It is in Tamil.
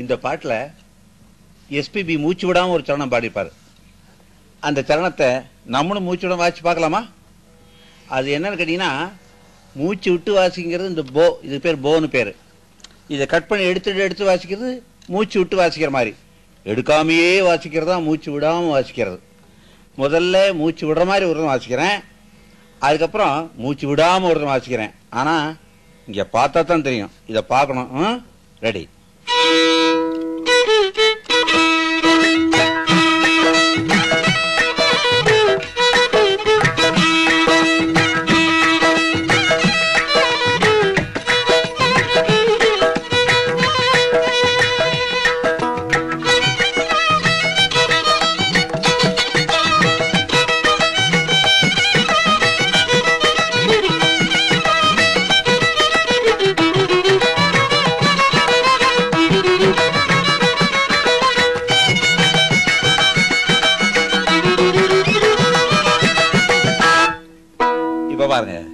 இந்த பாட்டில் எஸ்பிபி மூச்சு விடாமல் ஒரு சரணம் பாடிப்பார். அந்த சரணத்தை நம்மளும் மூச்சு விட வாசிச்சு பார்க்கலாமா? அது என்னன்னு கேட்டீங்கன்னா மூச்சு விட்டு வாசிக்கிறது இந்த போ இது பேர் போன்னு பேர். இதை கட் பண்ணி எடுத்துட்டு எடுத்து வாசிக்கிறது மூச்சு விட்டு வாசிக்கிற மாதிரி. எடுக்காமையே வாசிக்கிறது தான் மூச்சு விடாமல் வாசிக்கிறது. முதல்ல மூச்சு விடுற மாதிரி ஒரு வாசிக்கிறேன். அதுக்கப்புறம் மூச்சு விடாமல் ஒரு வாசிக்கிறேன். ஆனால் இங்கே பார்த்தா தான் தெரியும். இதை பார்க்கணும். ரெடி பாருங்கள்